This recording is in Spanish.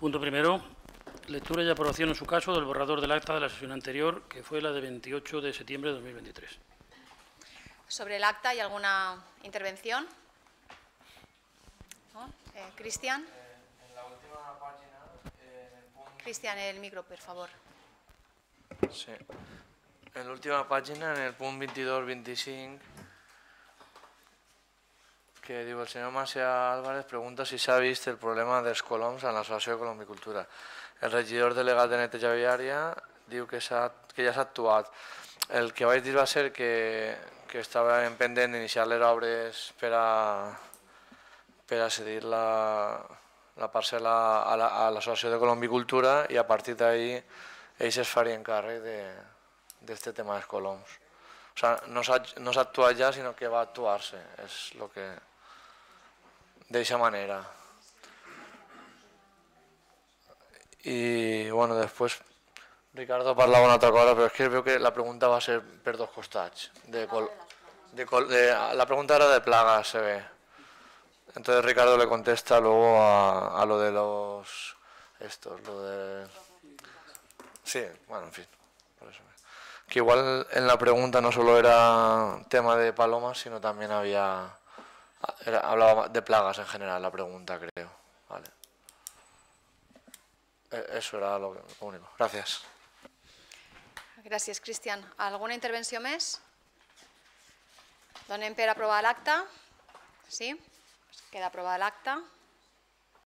Punto primero, lectura y aprobación en su caso del borrador del acta de la sesión anterior, que fue la de 28 de septiembre de 2023. Sobre el acta, ¿hay alguna intervención? ¿No? Eh, Cristian. En la última página, en el punt... Cristian, el micro, por favor. Sí. En la última página, en el punt 22-25, que diu el senyor Macià Álvarez pregunta si s'ha vist el problema dels coloms en l'associació de colombicultura. El regidor delegat de neteja viària diu que, que ja s'ha actuat. El que vaig dir va ser que, que estava en pendent d'iniciar les obres per a, per a cedir la, la parcel·la a la- l'associació de colombicultura i a partir d'ahí ells es farien càrrec de- d'este tema dels coloms. O sea, no s'ha no actuat ja, sinó que va actuar-se. És el que... D'eixa manera. I, bueno, després Ricardo parlava una altra cosa, però és que veu que la pregunta va ser per dos costats. De col, de col, de, la pregunta era de plagas, se ve. Entonces Ricardo le contesta luego a, a lo de los... Estos, lo de... Sí, bueno, en fin. Que igual en la pregunta no solo era tema de palomas, sino también había... hablaba de plagas en general la pregunta, creo. Vale. Eh, Eso era lo, único. Gracias. Gràcies, Cristian. Alguna intervenció més? Donem per aprovar l'acte? Sí? Queda aprovat l'acte.